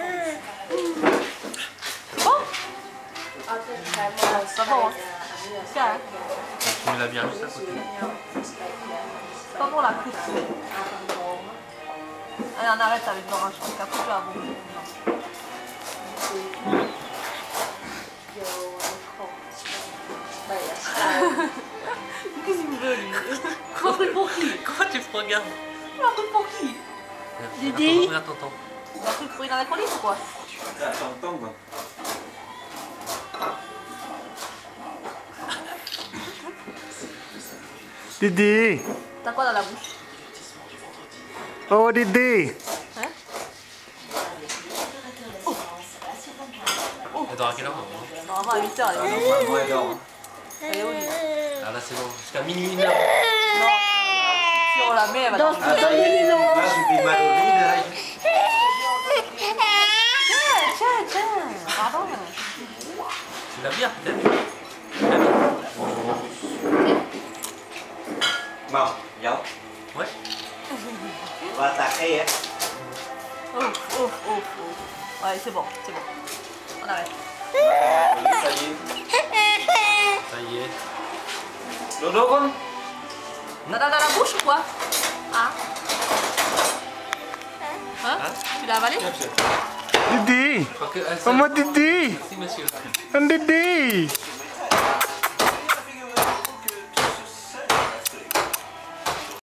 Mmh. Ça va, hein. Tiens. Hein. Tu mets la juste à côté. Pas pour la coupe. Allez, on arrête avec l'orange, parce qu'après tu. Qu'est-ce qu'il veut, lui? Comment tu qui? Comment tu prends garde pour qui? Didi Regarde tonton. T'as pris dans la colline ou quoi Tu Tonton, quoi. Didi T'as quoi dans la bouche? Oh Didi hein oh. Elle dort à quelle heure Normalement à 8h. Elle dort. Elle est où Ah là c'est bon, jusqu'à minuit 1h la va Dans ce le Là, dormir, là. Tiens, tiens, tiens. Pardon. Tu l'as bien peut-être Bon, viens. Ouais. On va attaquer, hein. Ouf, ouf, ouf, ouf. Ouais, c'est bon, c'est bon. On arrête. Ça y est. Ça y est. Dodo, con. T'as dans la bouche ou quoi? Hein Hein Hein Tu l'as avalé Didi. Je crois que elle Maman Didi Merci monsieur. Didi